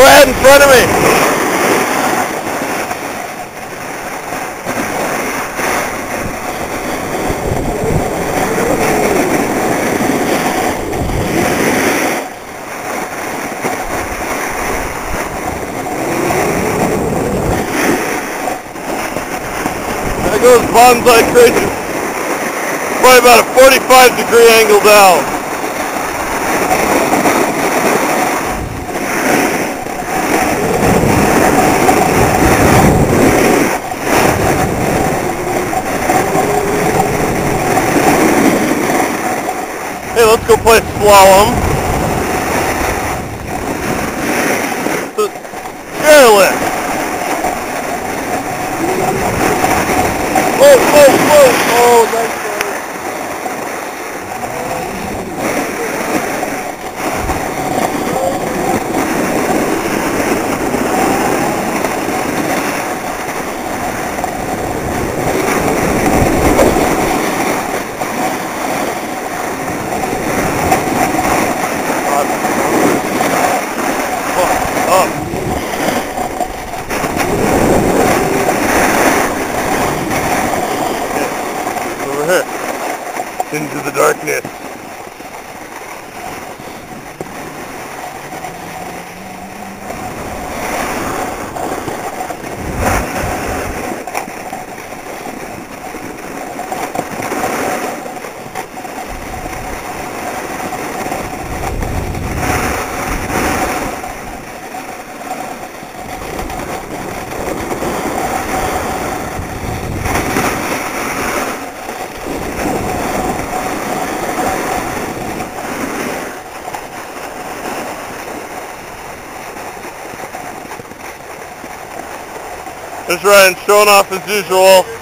ahead in front of me. There goes Bonsai Creek. Probably about a 45 degree angle down. Hey, let's go play slalom. The chairlift. Whoa, whoa, whoa! Oh, Up. Over here. Into the darkness. There's Ryan showing off as usual.